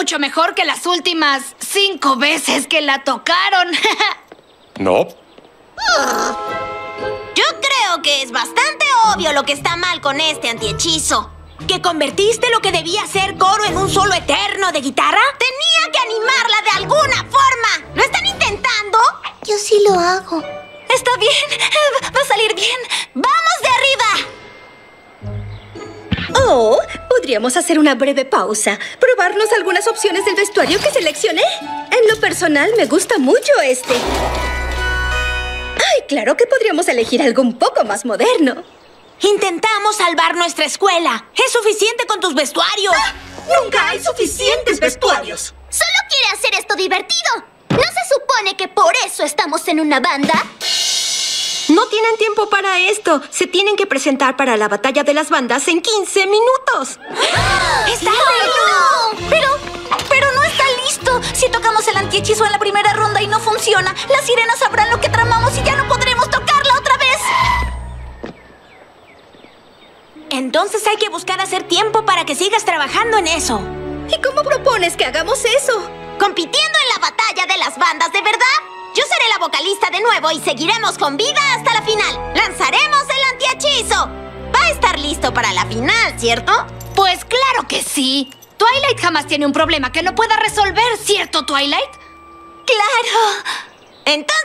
mucho mejor que las últimas cinco veces que la tocaron. No. Yo creo que es bastante obvio lo que está mal con este antihechizo. ¿Que convertiste lo que debía ser coro en un solo eterno de guitarra? Tenía que animarla de alguna forma. ¿Lo están intentando? Yo sí lo hago. Está bien, va a salir bien. ¡Vamos de arriba! Oh, podríamos hacer una breve pausa. Probarnos algunas opciones del vestuario que seleccioné. En lo personal, me gusta mucho este. Ay, claro que podríamos elegir algo un poco más moderno. Intentamos salvar nuestra escuela. Es suficiente con tus vestuarios. Nunca hay suficientes vestuarios. Solo quiere hacer esto divertido. ¿No se supone que por eso estamos en una banda? No tienen tiempo para esto. Se tienen que presentar para la batalla de las bandas en 15 minutos. ¡Está Pero, pero no está listo. Si tocamos el antihechizo en la primera ronda y no funciona, las sirenas sabrán lo que tramamos y ya no podremos tocarla otra vez. Entonces hay que buscar hacer tiempo para que sigas trabajando en eso. ¿Y cómo propones que hagamos eso? Compitiendo en la batalla de las bandas, ¿de verdad? Yo seré la vocalista de nuevo y seguiremos con vida hasta la final. ¡Lanzaremos el antihechizo! Va a estar listo para la final, ¿cierto? Pues claro que sí. Twilight jamás tiene un problema que no pueda resolver, ¿cierto, Twilight? ¡Claro! Entonces